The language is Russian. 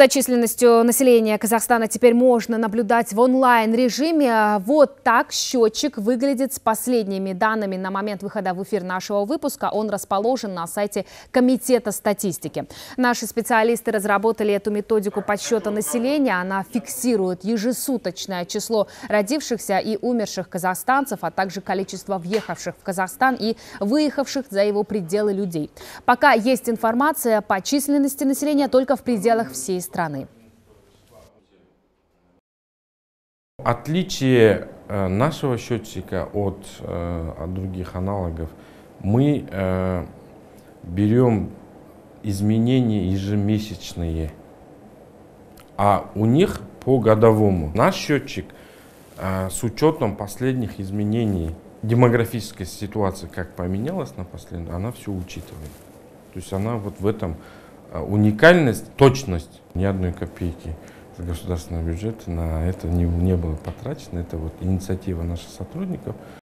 За численностью населения Казахстана теперь можно наблюдать в онлайн-режиме. Вот так счетчик выглядит с последними данными на момент выхода в эфир нашего выпуска. Он расположен на сайте Комитета статистики. Наши специалисты разработали эту методику подсчета населения. Она фиксирует ежесуточное число родившихся и умерших казахстанцев, а также количество въехавших в Казахстан и выехавших за его пределы людей. Пока есть информация по численности населения только в пределах всей всей страны. Отличие э, нашего счетчика от, э, от других аналогов, мы э, берем изменения ежемесячные, а у них по годовому. Наш счетчик с учетом последних изменений, демографическая ситуация как поменялась на последнюю, она все учитывает. То есть она вот в этом уникальность, точность ни одной копейки государственного бюджета на это не, не было потрачено. Это вот инициатива наших сотрудников –